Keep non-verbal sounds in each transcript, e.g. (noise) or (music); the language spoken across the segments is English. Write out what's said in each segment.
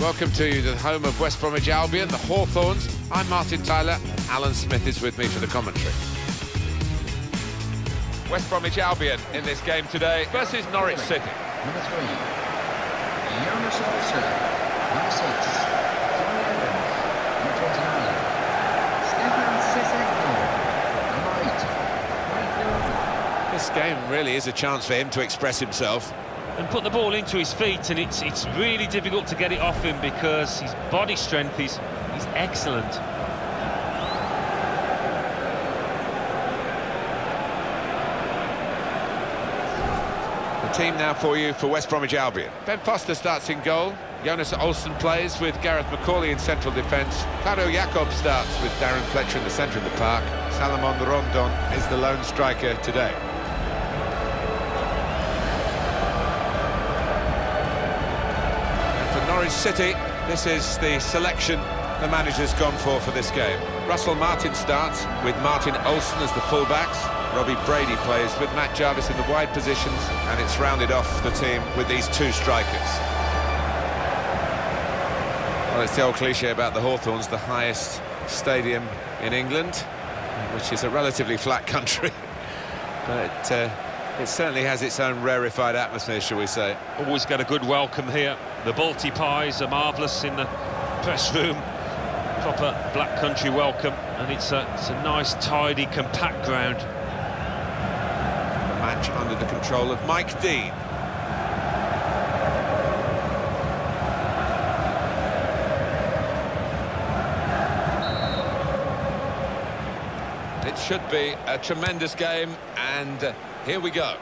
Welcome to the home of West Bromwich Albion, the Hawthorns. I'm Martin Tyler. Alan Smith is with me for the commentary. West Bromwich Albion in this game today versus Norwich City. Number three, Jonas Olsson. Number six, Tony Adams. Number 29, Stéphane Sessegnon. Number eight, This game really is a chance for him to express himself. And put the ball into his feet and it's it's really difficult to get it off him because his body strength is is excellent The team now for you for West Bromwich Albion. Ben Foster starts in goal. Jonas Olsson plays with Gareth McAuley in central defence. Claudio Yacob starts with Darren Fletcher in the centre of the park. Salomon Rondon is the lone striker today. Norwich City, this is the selection the manager's gone for for this game. Russell Martin starts with Martin Olsson as the fullbacks. Robbie Brady plays with Matt Jarvis in the wide positions, and it's rounded off the team with these two strikers. Well, it's the old cliche about the Hawthorns, the highest stadium in England, which is a relatively flat country. (laughs) but uh, it certainly has its own rarefied atmosphere, shall we say. always get a good welcome here the Balti pies are marvellous in the press room proper black country welcome and it's a, it's a nice tidy compact ground The match under the control of Mike Dean. It should be a tremendous game, and uh, here we go.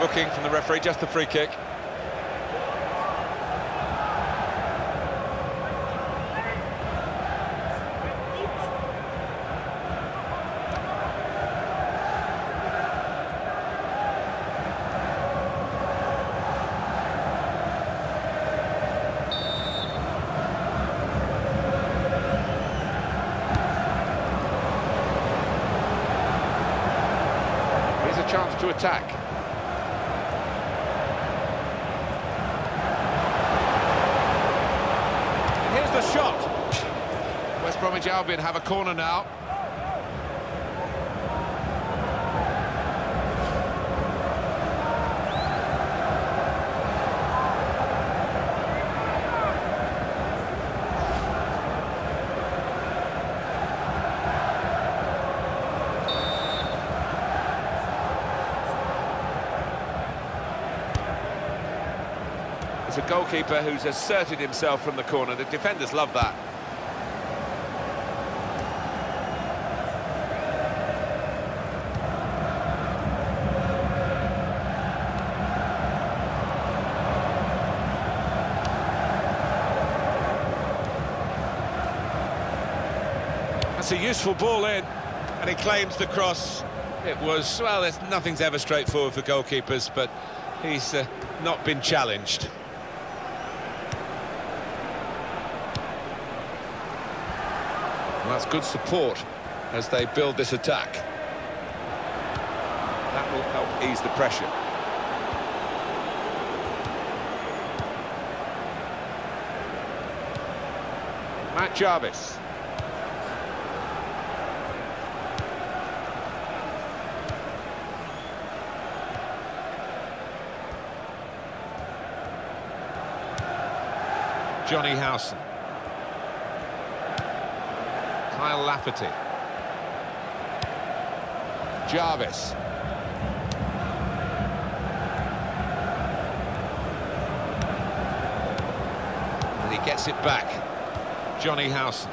Booking from the referee, just the free kick. Here's a chance to attack. Here's the shot. West Bromwich Albion have a corner now. It's a goalkeeper who's asserted himself from the corner. The defenders love that. That's a useful ball in, and he claims the cross. It was, well, there's, nothing's ever straightforward for goalkeepers, but he's uh, not been challenged. That's good support as they build this attack. That will help ease the pressure. Matt Jarvis. Jonny Howson. Kyle Lafferty. Jarvis. And he gets it back. Jonny Howson.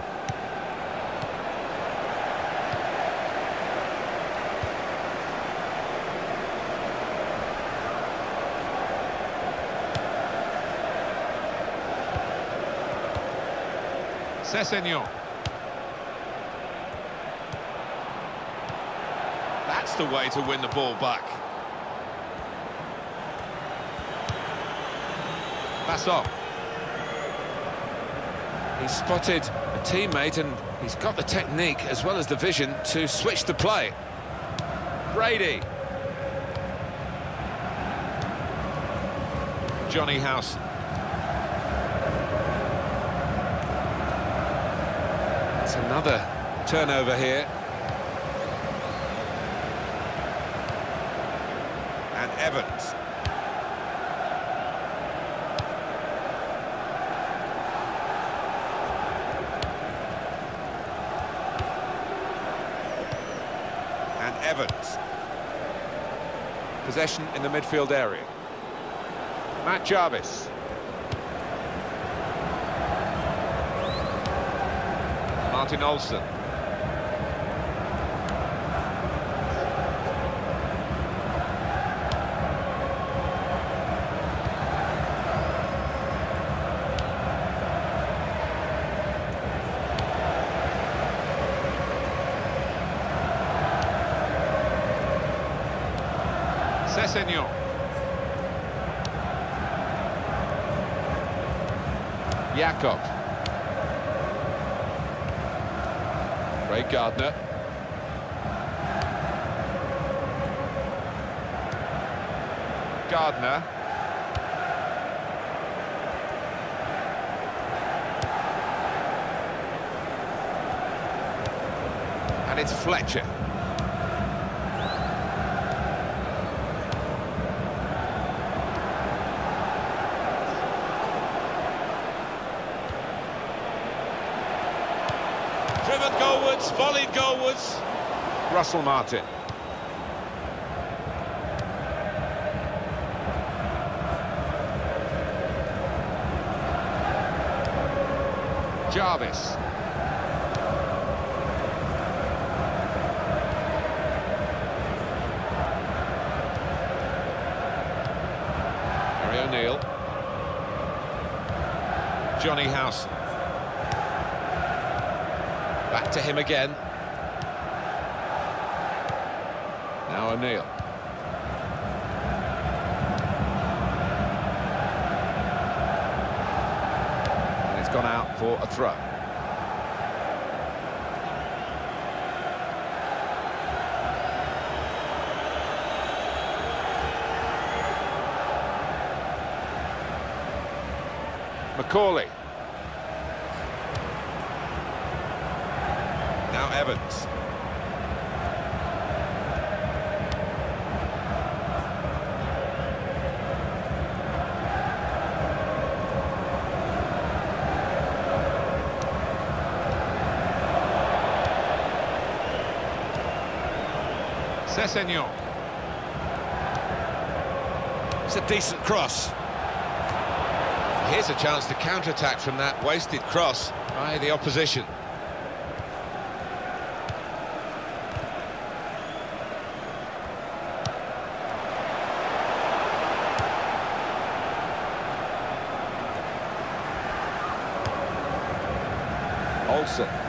Sessegnon. That's the way to win the ball back. Pass on. He's spotted a teammate and he's got the technique as well as the vision to switch the play. Brady. Jonny Howson. It's another turnover here. And Evans. And Evans. Possession in the midfield area. Matt Jarvis. Martin Olsson. Sessegnon. Yacob. Craig Gardner. Gardner. And it's Fletcher. Russell Martin. Jarvis. Gary O'Neil. Jonny Howson. Back to him again. Now O'Neil. And it's gone out for a throw. McAuley. Now Evans. Sessegnon. It's a decent cross. Here's a chance to counter-attack from that wasted cross by the opposition. Olsson.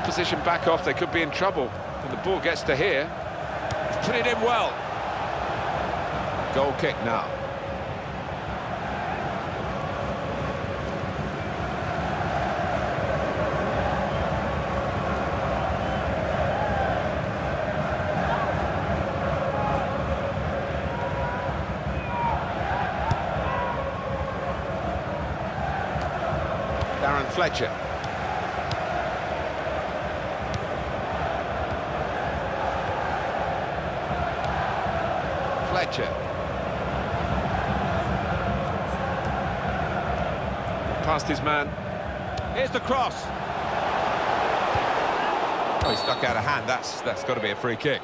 Opposition back off, they could be in trouble. And the ball gets to here. Put it in well. Goal kick now. Darren. Fletcher. Past his man. Here's the cross. Oh, he stuck out a hand. That's that's got to be a free kick.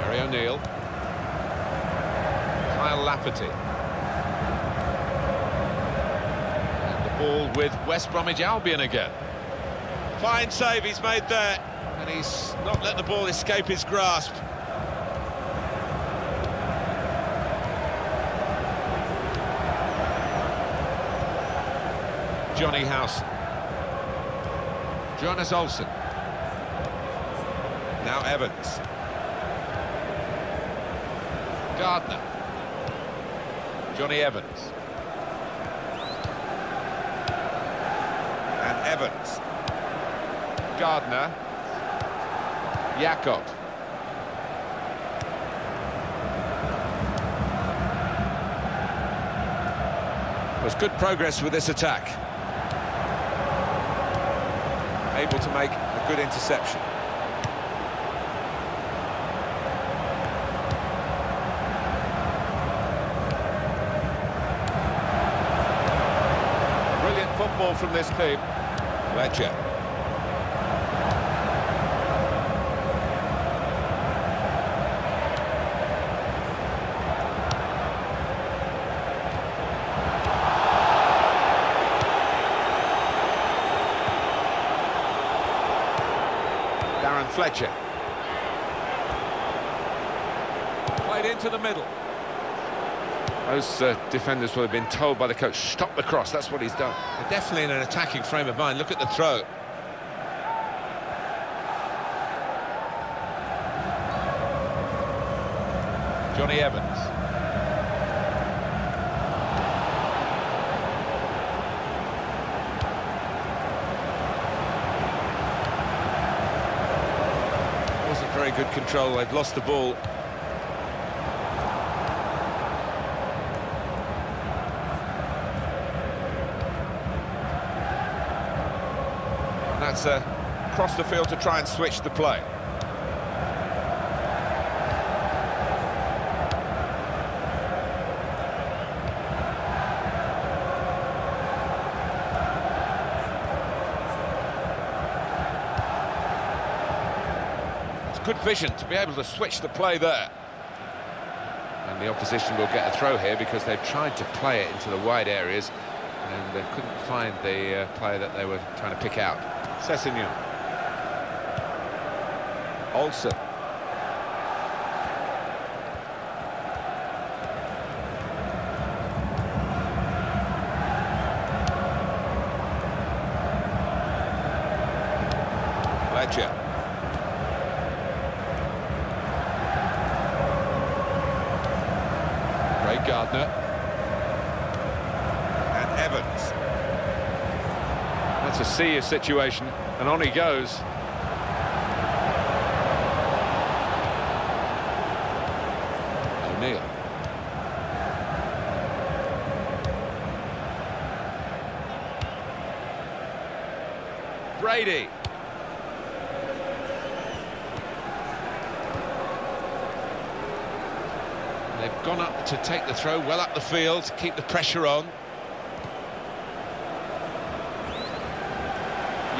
Gary O'Neil. Kyle Lafferty. And the ball with West Bromwich Albion again. Fine save he's made there, and he's not let the ball escape his grasp. Jonny Howson. Jonas Olsson. Now Evans. Gardner. Jonny Evans. Evans. Gardner. Yacob. There's good progress with this attack. Able to make a good interception. Brilliant football from this team. Fletcher. Darren Fletcher. Played into the middle. Those uh, defenders will have been told by the coach, stop the cross, that's what he's done. They're definitely in an attacking frame of mind. Look at the throw. Jonny Evans. Wasn't very good control. They've lost the ball. That's uh, across the field to try and switch the play. It's good vision to be able to switch the play there. And the opposition will get a throw here because they've tried to play it into the wide areas and they couldn't find the uh, player that they were trying to pick out. Sessegnon. Olsson. Fletcher. Craig Gardner. And Evans. That's a serious situation, and on he goes. O'Neil. Brady. They've gone up to take the throw well up the field, keep the pressure on.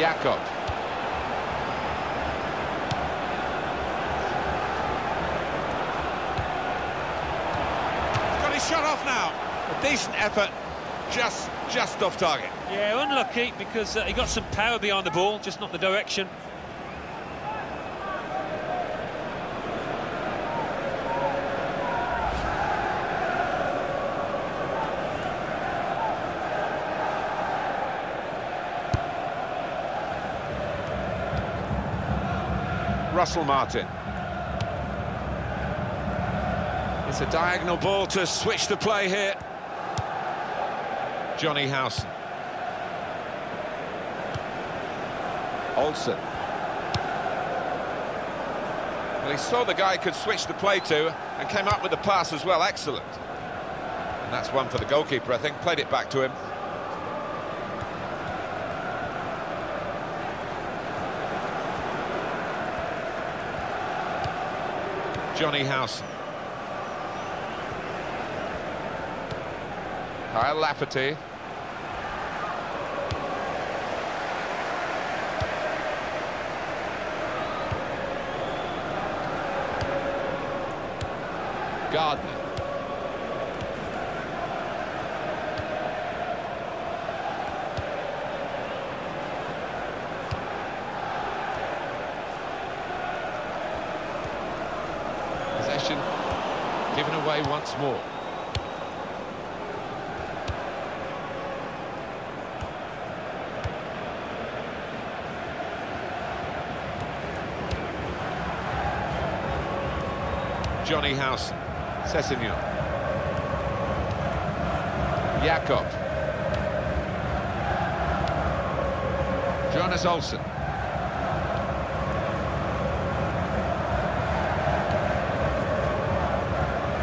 Yacob. He's got his shot off now. A decent effort, just just off target. Yeah, unlucky because uh, he got some power behind the ball, just not the direction. Russell Martin. It's a diagonal ball to switch the play here. Jonny Howson. Olsson. Well, he saw the guy could switch the play to and came up with the pass as well. Excellent. And that's one for the goalkeeper, I think. Played it back to him. Jonny Howson. Kyle Lafferty. Gardner. Once more. Jonny Howson, Sessegnon. Yacob. Jonas Olsson.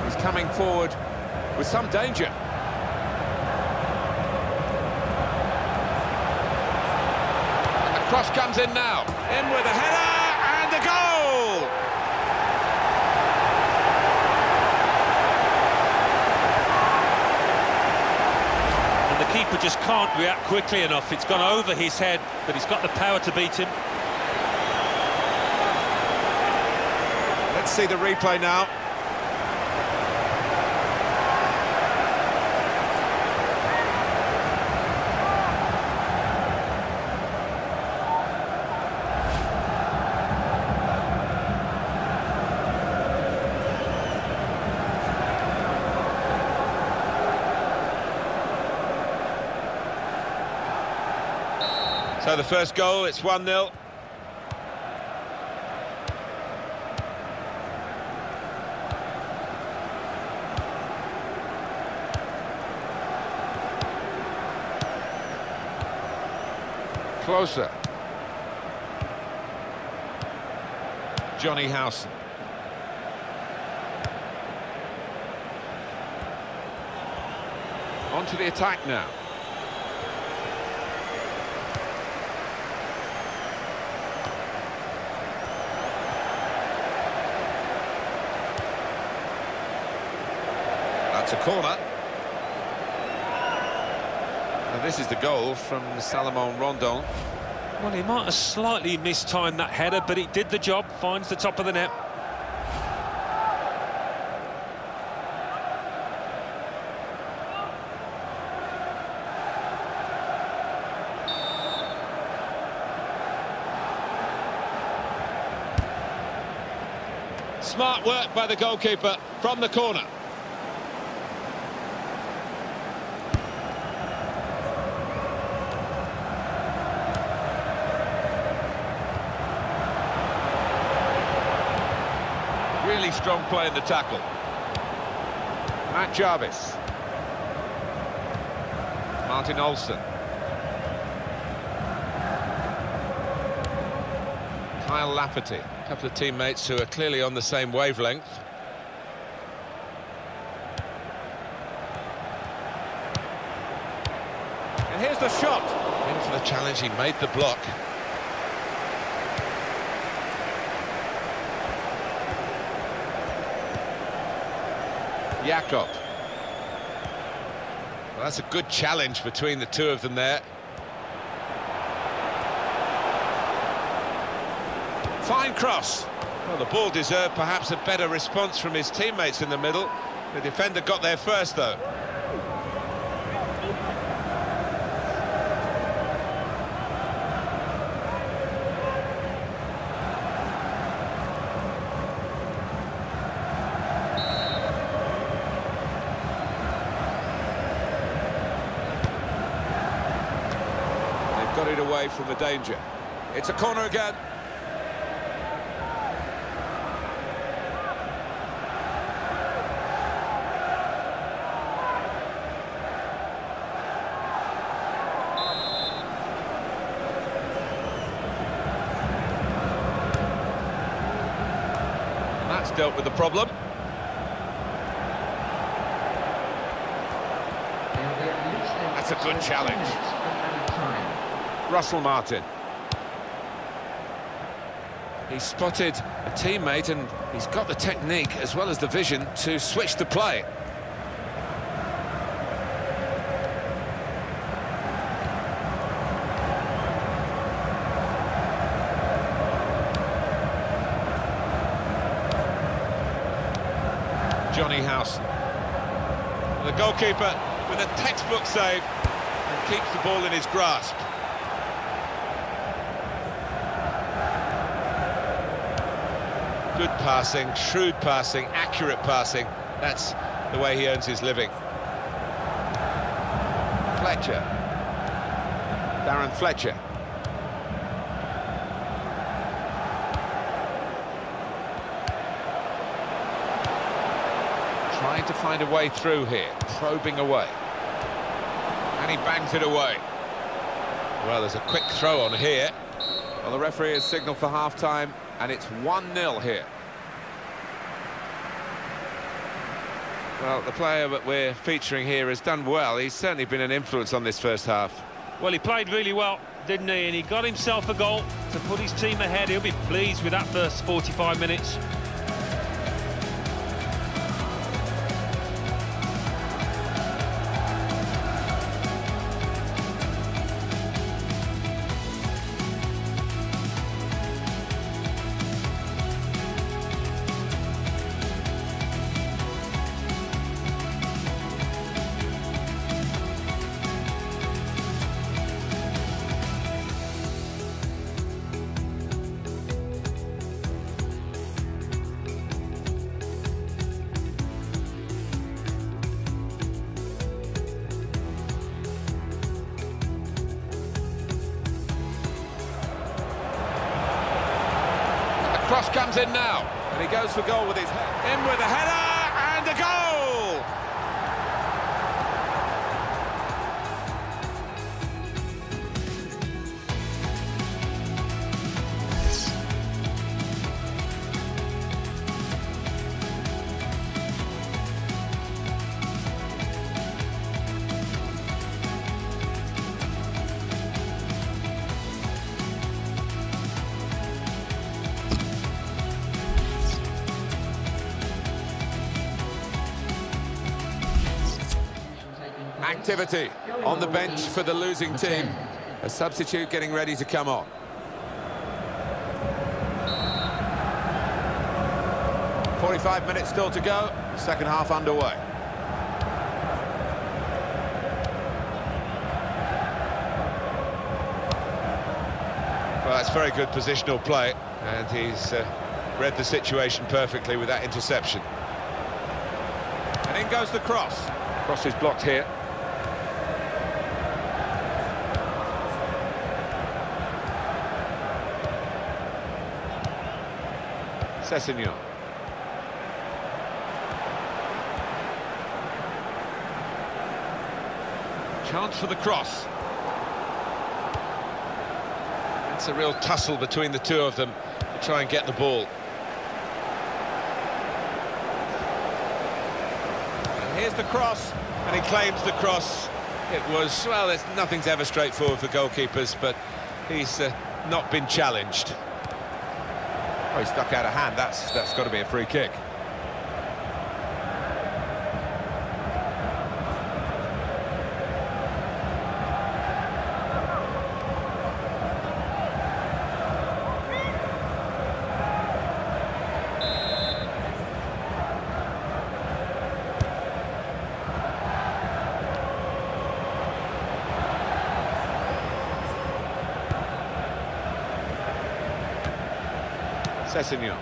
He's coming forward with some danger. And the cross comes in now. In with a header and a goal! And the keeper just can't react quickly enough. It's gone over his head, but he's got the power to beat him. Let's see the replay now. So the first goal, it's 1-0. Closer. Jonny Howson. On to the attack now. That's a corner. And this is the goal from Salomon Rondon. Well, he might have slightly mistimed that header, but it did the job, finds the top of the net. Smart work by the goalkeeper from the corner. Really strong play in the tackle. Matt Jarvis. Martin Olsson. Kyle Lafferty. A couple of teammates who are clearly on the same wavelength. And here's the shot. In for the challenge, he made the block. Yacob. Well, that's a good challenge between the two of them there. Fine cross. Well, the ball deserved perhaps a better response from his teammates in the middle. The defender got there first, though. They've got it away from the danger. It's a corner again. That's dealt with the problem. That's a good challenge. Russell Martin. He spotted a teammate and he's got the technique as well as the vision to switch the play. Jonny Howson. The goalkeeper with a textbook save and keeps the ball in his grasp. Good passing, shrewd passing, accurate passing, That's the way he earns his living. Fletcher. Darren Fletcher. Trying to find a way through here, probing away. And he bangs it away. Well, there's a quick throw on here. Well, the referee has signalled for half-time, and it's 1-0 here. Well, the player that we're featuring here has done well. He's certainly been an influence on this first half. Well, he played really well, didn't he? And he got himself a goal to put his team ahead. He'll be pleased with that first 45 minutes. Activity on the bench for the losing team. A substitute getting ready to come on. Forty-five minutes still to go. Second half underway. Well, that's very good positional play, and he's uh, read the situation perfectly with that interception. And in goes the cross. Cross is blocked here. Sessegnon. Chance for the cross. It's a real tussle between the two of them to try and get the ball. And here's the cross, and he claims the cross. It was, well, nothing's ever straightforward for goalkeepers, but he's uh, not been challenged. Stuck out a hand. That's that's got to be a free kick. Sessegnon.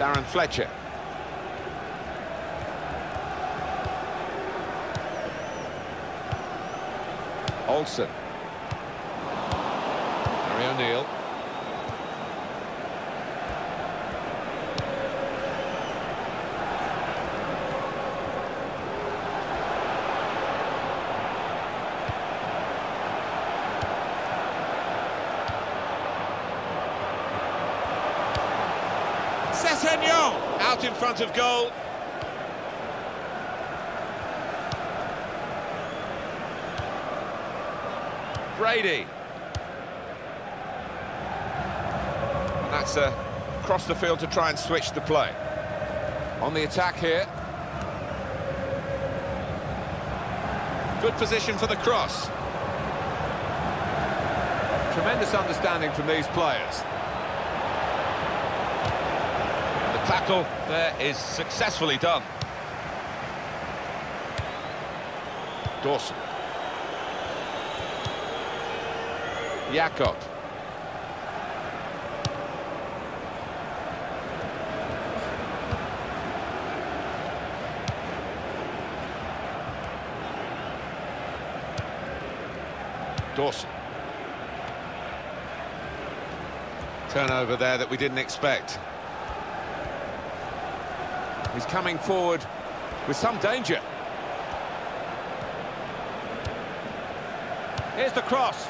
Darren Fletcher. Olsson. Gary O'Neil. Sessegnon out in of goal. Brady. That's uh, across the field to try and switch the play. On the attack here. Good position for the cross. Tremendous understanding from these players tackle there is successfully done. Dawson. Yacob. Dawson. Turnover there that we didn't expect. He's coming forward with some danger. Here's the cross.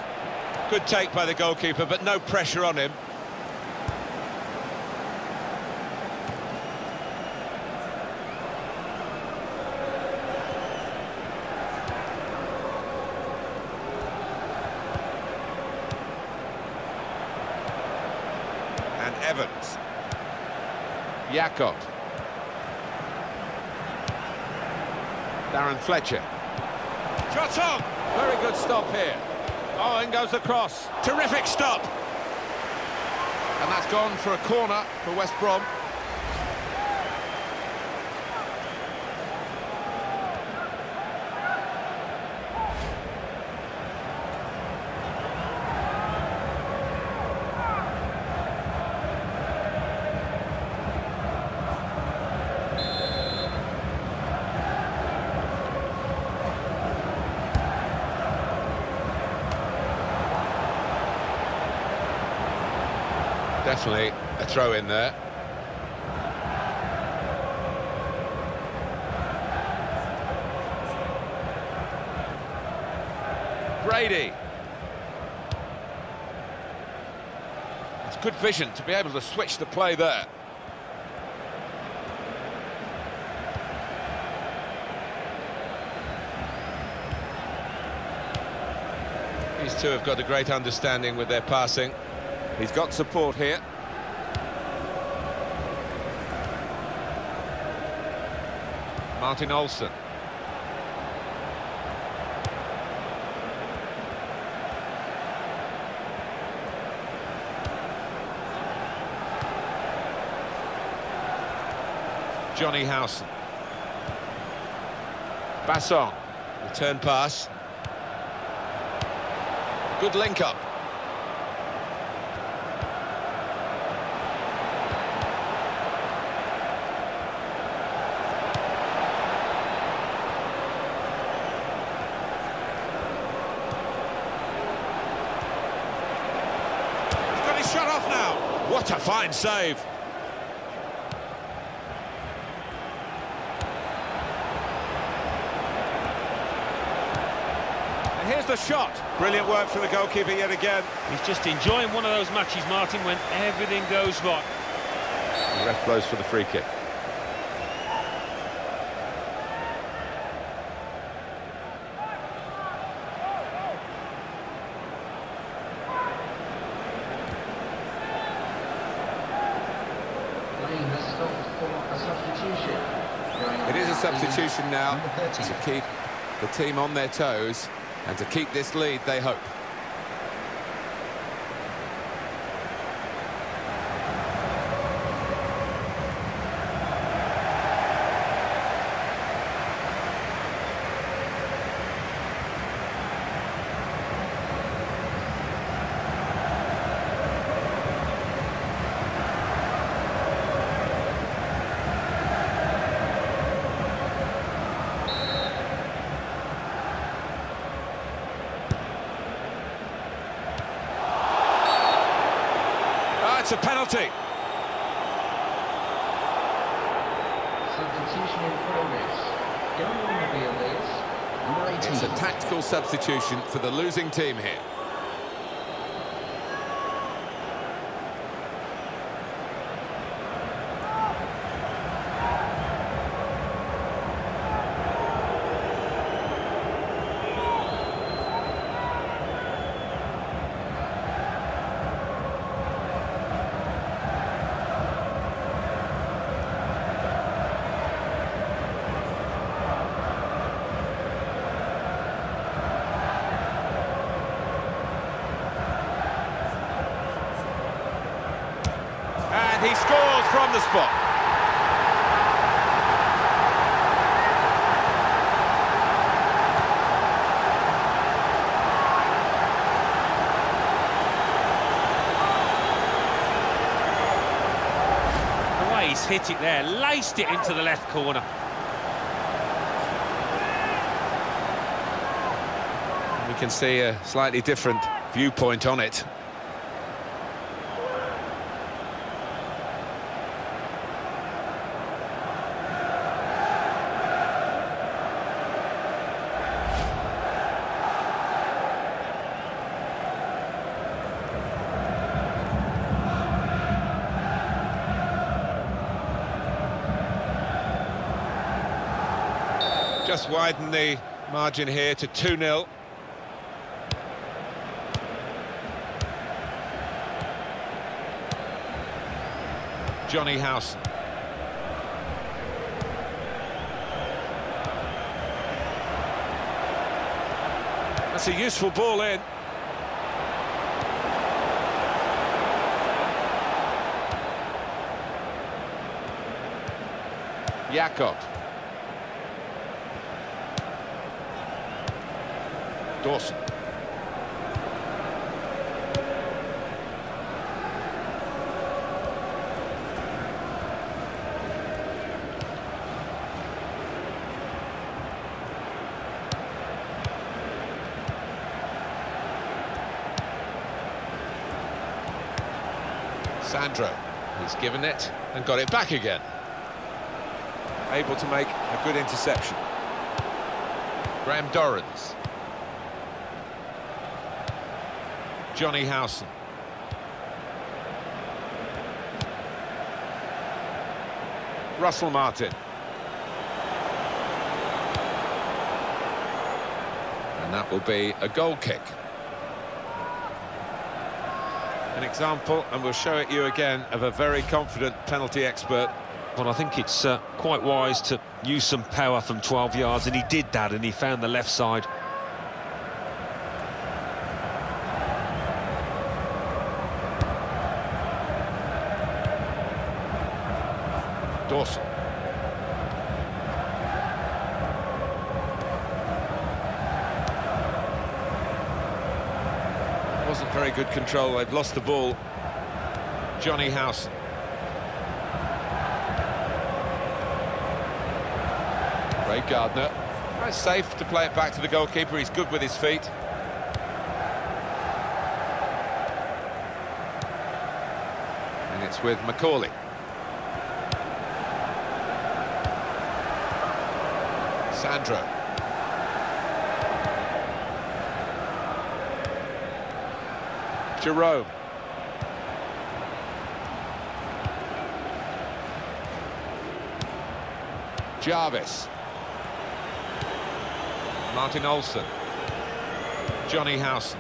Good take by the goalkeeper, but no pressure on him. And Evans. Yacob. Darren Fletcher. Shot on! Very good stop here. Oh, in goes the cross. Terrific stop. And that's gone for a corner for West Brom. Definitely a throw in there. Brady. It's good vision to be able to switch the play there. These two have got a great understanding with their passing. He's got support here. Martin Olsson. Jonny Howson. Bassong. Return pass. Good link up. He's got his shot off now. What a fine save. And here's the shot. Brilliant work from the goalkeeper yet again. He's just enjoying one of those matches, Martin, when everything goes right. The ref blows for the free kick. Playing the stop for a substitution. Going It is a out substitution now to keep the team on their toes and to keep this lead, they hope. Ah, it's a penalty. Substitution in progress. Going on the field is number 18. It's a tactical substitution for the losing team here. And he scores from the spot. The way he's hit it there, laced it into the left corner. We We can see a slightly different viewpoint on it. Just widen the margin here to 2-0. Jonny Howson. That's a useful ball in. Yacob. Dawson. Sandro, he's given it and got it back again. Able to make a good interception. Graham Dorrans. Jonny Howson. Russell Martin. And that will be a goal kick. An example, and we'll show it you again, of a very confident penalty expert. Well, I think it's uh, quite wise to use some power from 12 yards, and he did that, and he found the left side. Dawson. Wasn't very good control, they've lost the ball. Jonny Howson. Craig Gardner. Quite safe to play it back to the goalkeeper, he's good with his feet. And it's with McAuley. Sandro. Jerome. Jarvis. Martin Olsson. Jonny Howson.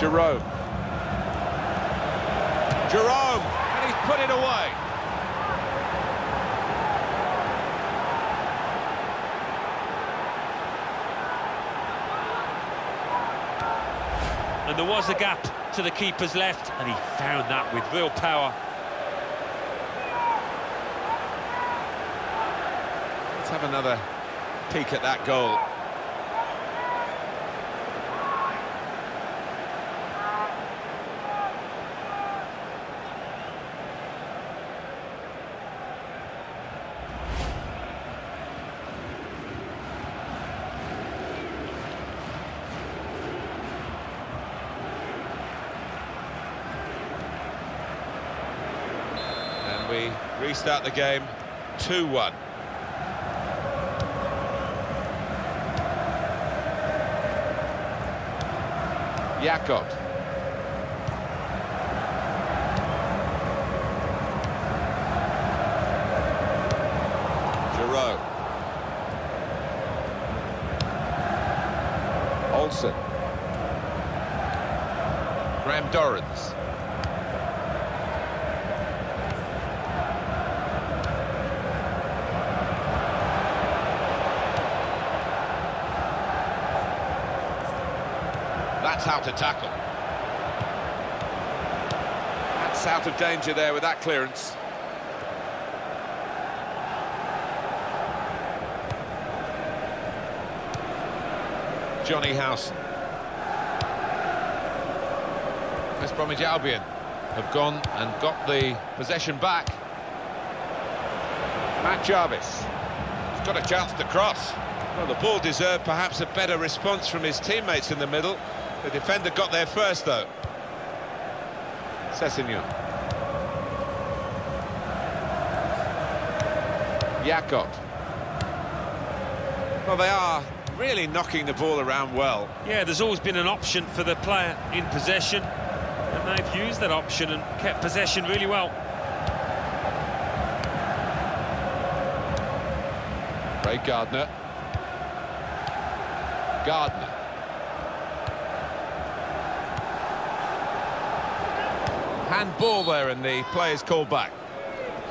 Jerome. Jerome, and he's put it away. And there was a gap to the keeper's left, and he found that with real power. Let's have another peek at that goal. And we restart the game 2-1. Yacob. Giroud. Olsson. Graham Dorrans. That's how to tackle. That's out of danger there with that clearance. Jonny Howson. West Bromwich Albion have gone and got the possession back. Matt Jarvis. He's got a chance to cross. Well, the ball deserved perhaps a better response from his teammates in the middle. The defender got there first, though. Sessegnon. Yacob. Well, they are really knocking the ball around well. Yeah, there's always been an option for the player in possession, and they've used that option and kept possession really well. Craig Gardner. Gardner. Handball there and the player's called back.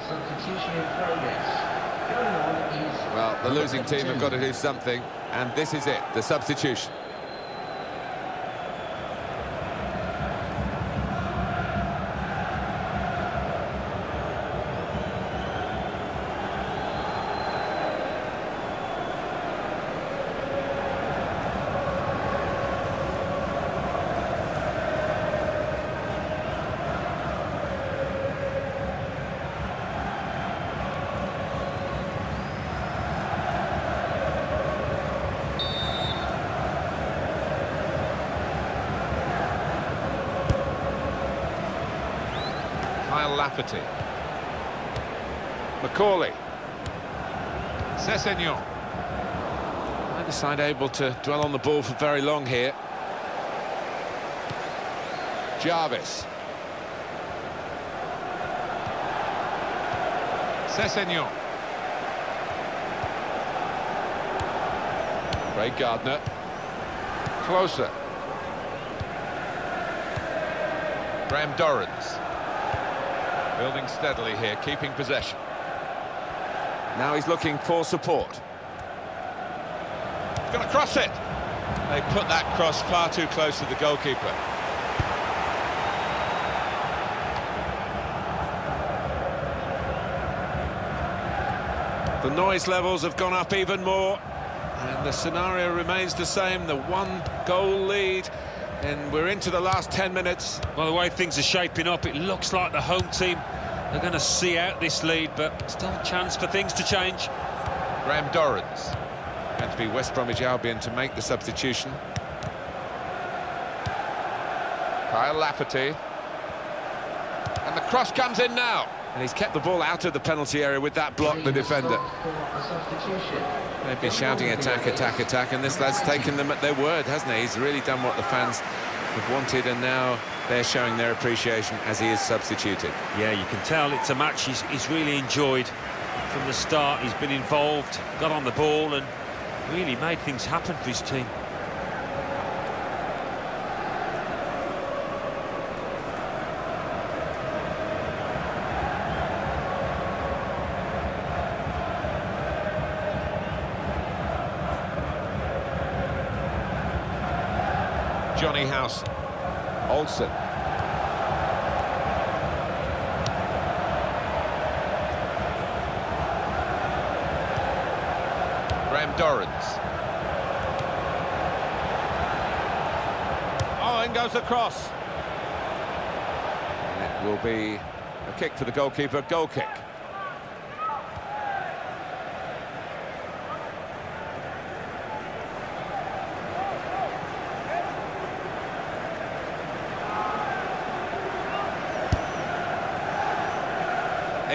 Substitution in progress. Going on is... Well, the losing team have got to do something, and this is it, the substitution. Kyle Lafferty. McAuley. Sessegnon. Neither side able to dwell on the ball for very long here. Jarvis. Sessegnon. Craig Gardner. Closer. Graham Dorrans. Building steadily here, keeping possession. Now he's looking for support. He's going to cross it. They put that cross far too close to the goalkeeper. The noise levels have gone up even more. And the scenario remains the same, the one goal lead. And we're into the last 10 minutes. Well, the way things are shaping up, it looks like the home team are going to see out this lead, but still a chance for things to change. Graham Dorrans. Going to be West Bromwich Albion to make the substitution. Kyle Lafferty. And the cross comes in now. And he's kept the ball out of the penalty area with that block, the defender. They've been shouting attack, attack, attack, and this lad's taken them at their word, hasn't he? He's really done what the fans have wanted, and now they're showing their appreciation as he is substituted. Yeah, you can tell it's a match he's, he's really enjoyed from the start. He's been involved, got on the ball, and really made things happen for his team. Jonny Howson. Olsson. Graham Dorrans. Oh, in goes the cross. And it will be a kick for the goalkeeper, goal kick.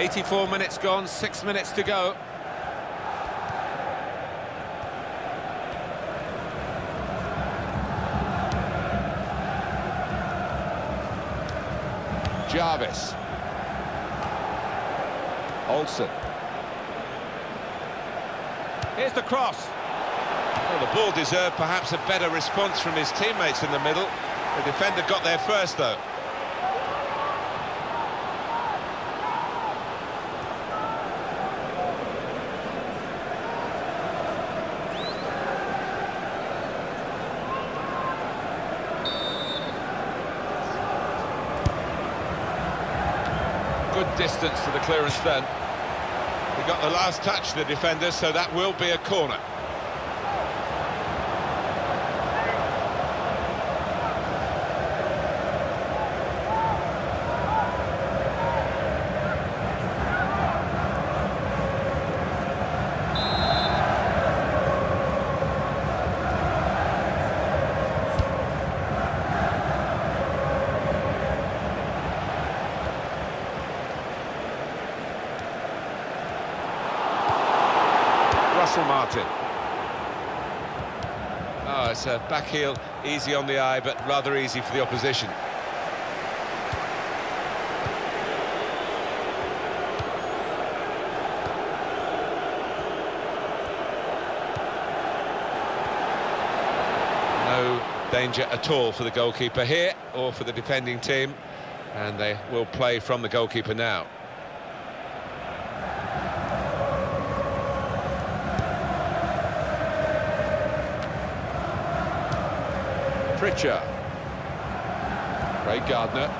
Eighty-four minutes gone, six minutes to go. Jarvis. Olsson. Here's the cross. Well, the ball deserved perhaps a better response from his teammates in the middle. The defender got there first, though. Good distance to the clearance then. He got the last touch, the defender, so that will be a corner. Russell Martin. Oh, a back heel, easy on the eye, but rather easy for the opposition. No danger at all for the goalkeeper here, or for the defending team, and they will play from the goalkeeper now. Pritchard. Craig Gardner.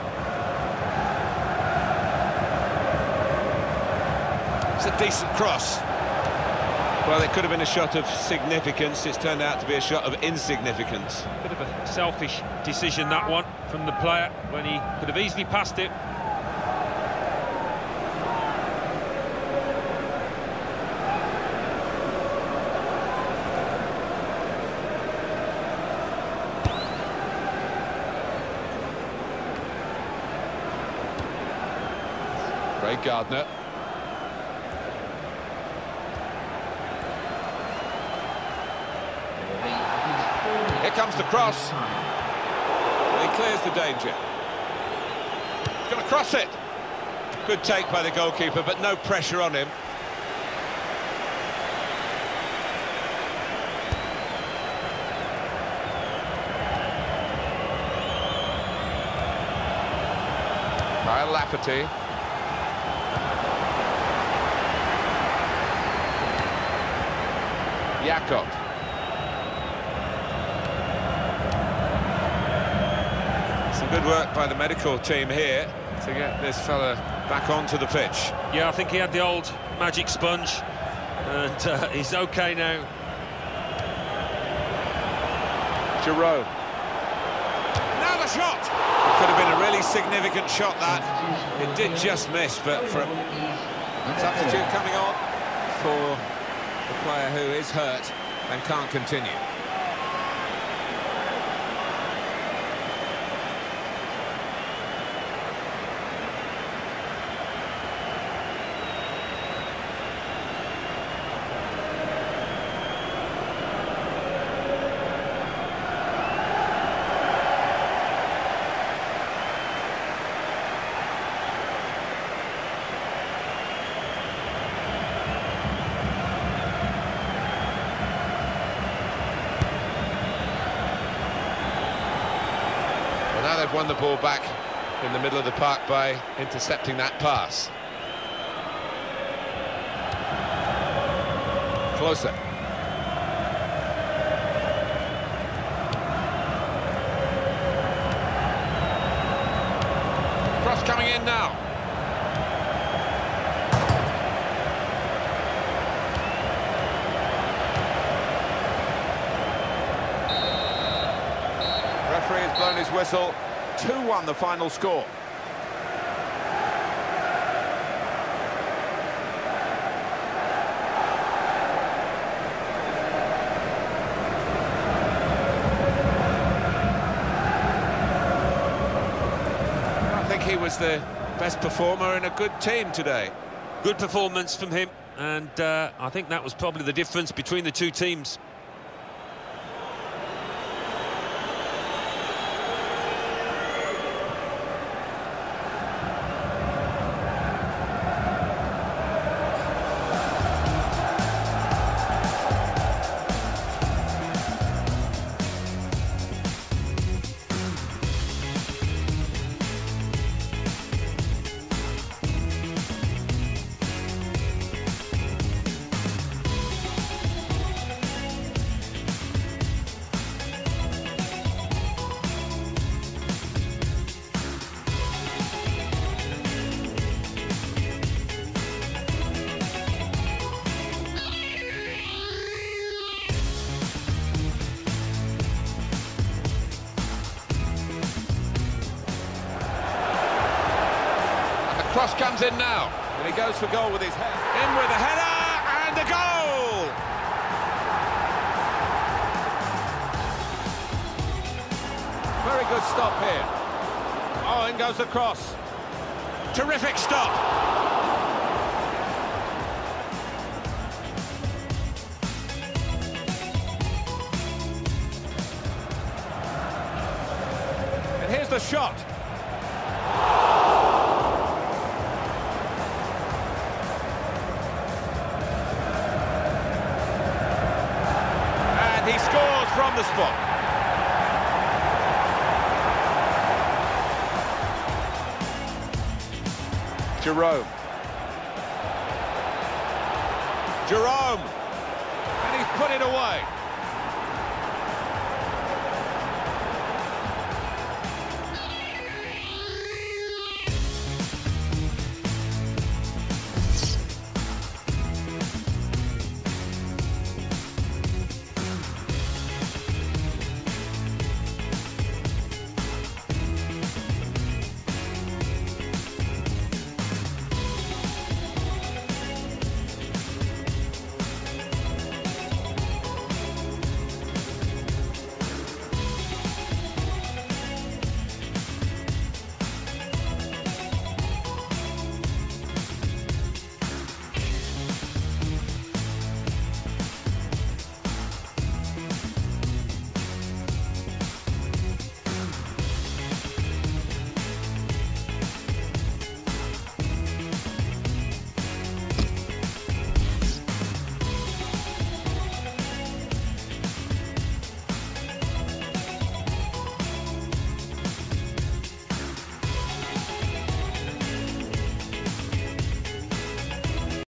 It's a decent cross. Well, it could have been a shot of significance. It's turned out to be a shot of insignificance. Bit of a selfish decision, that one, from the player, when he could have easily passed it. Gardner. Here comes the cross. He clears the danger. He's Going to cross it. Good take by the goalkeeper, but no pressure on him. Kyle Lafferty. Yacob. Some good work by the medical team here to get this fella back onto the pitch. Yeah, I think he had the old magic sponge, and uh, (laughs) he's okay now. Giroud. Now the shot! It could have been a really significant shot, that. It did just miss, but for a substitute coming on for the player who is hurt and can't continue. Won the ball back in the middle of the park by intercepting that pass. Closer. Cross coming in now. Referee has blown his whistle. 2-1 the final score. I think he was the best performer in a good team today. Good performance from him, and uh, I think that was probably the difference between the two teams. He scores from the spot. Jerome. Jerome. And he's put it away.